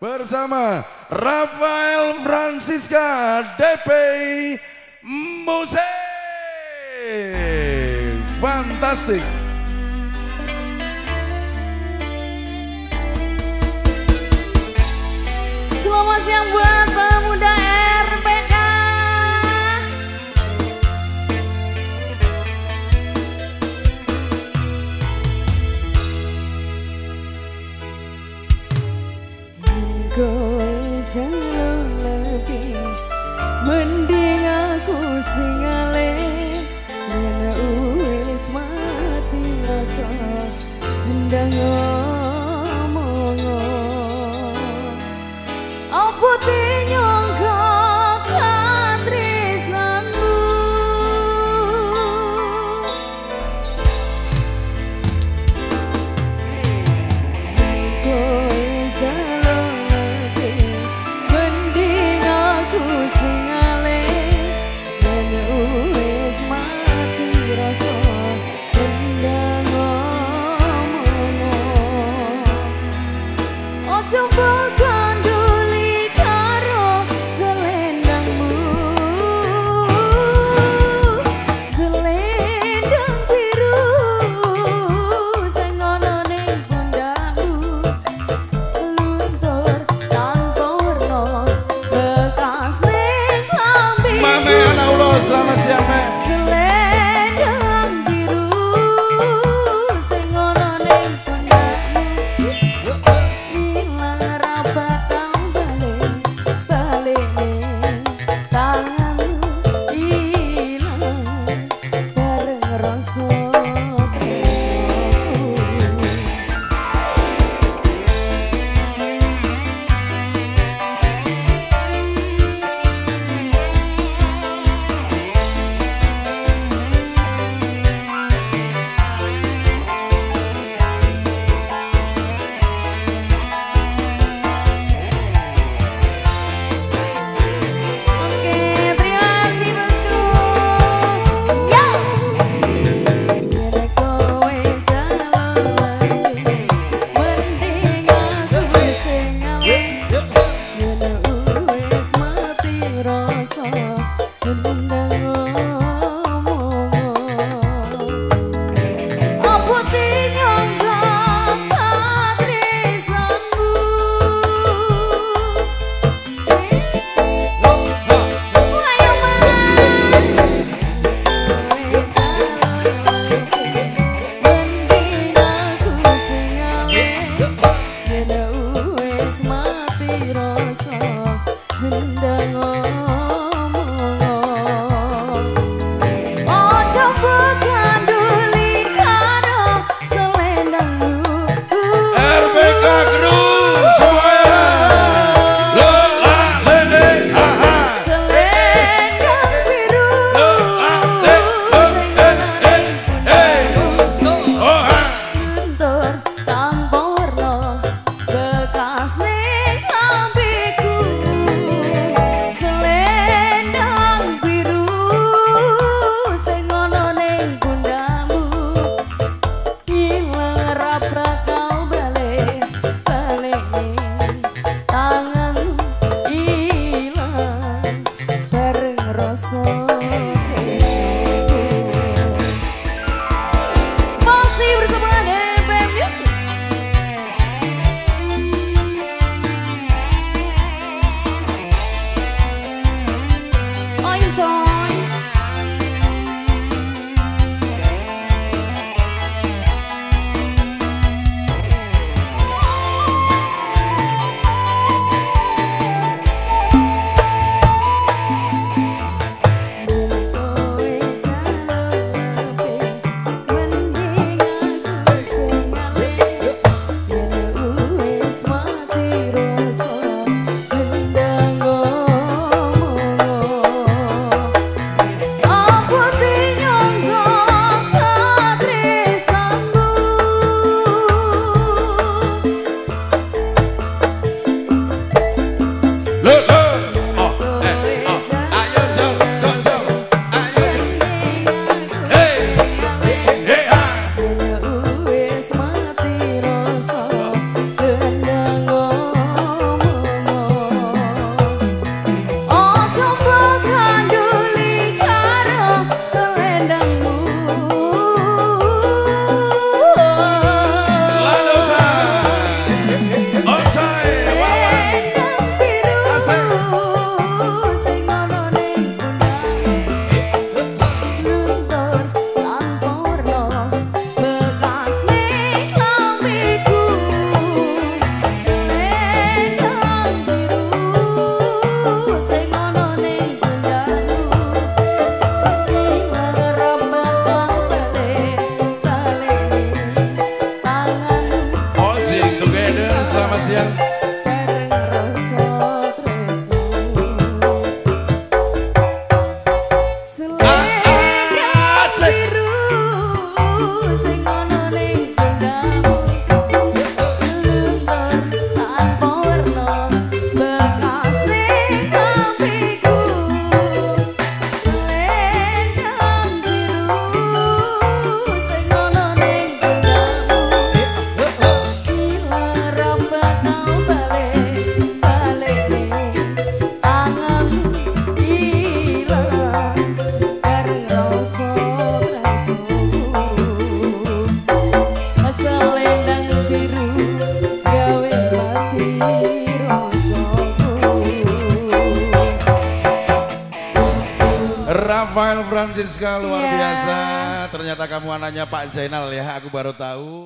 bersama Rafael Francisca DP Musik. Fantastik. Selamat siang buat rosou Bye. Rafael Francisca luar Iya. biasa. Ternyata kamu anaknya Pak Zainal ya, aku baru tahu.